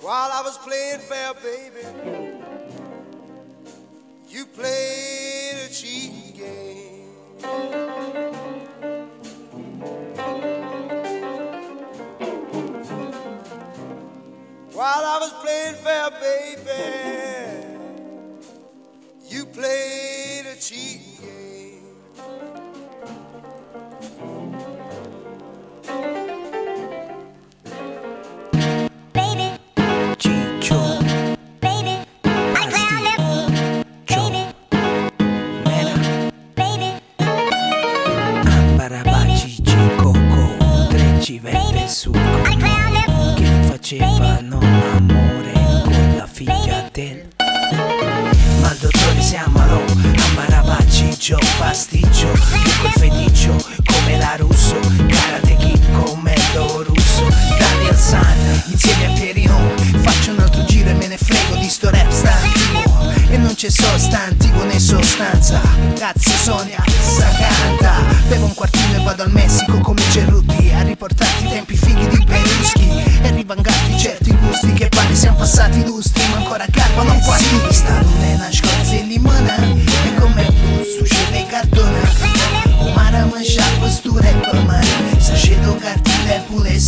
While I was playing fair, baby, you played a cheating game. While I was playing fair, baby, you played a cheating facevano l'amore con la figlia del ma il dottore si ammalò Ambaraba, Ciccio, pasticcio Quel feticcio come la russo Karate kick come russo Daniel San insieme a Pierino Faccio un altro giro e me ne frego di sto rap stantivo E non c'è sostantivo né sostanza Cazzo Sonia, Naquela indústria, ancora carpa non può acquista Nella scorza e limona E come blues, succede cartona Umara mangia questura e pămâni Să-și educa tine, pule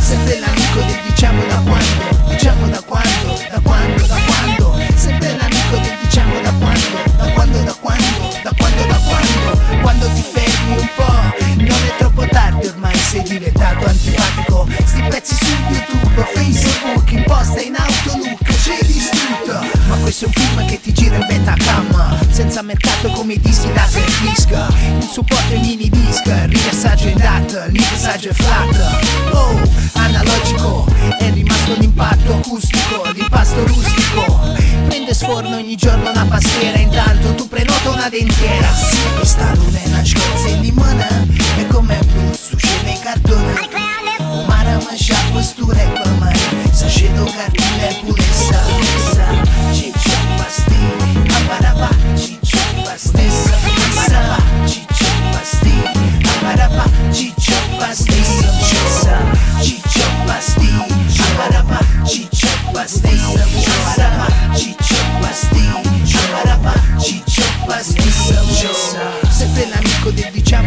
Sempre l'amico del diciamo da quando Diciamo da quando Da quando, da quando. Sempre l'amico del diciamo da quando Da quando, da quando Da quando, da quando. Quando ti fermi un po' Non è troppo tardi ormai sei diventato antipatico. Sti pezzi su YouTube, Facebook In posta, in autolook C'è distrutto. Ma questo è un film che ti gira in betacam Senza mercato come i dischi da disc. Il supporto è mini disc Il riversaggio è DAT Il mixaggio è flat. Oh, Sempre l'amico del diciamo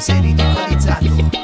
sei ridicolizzato.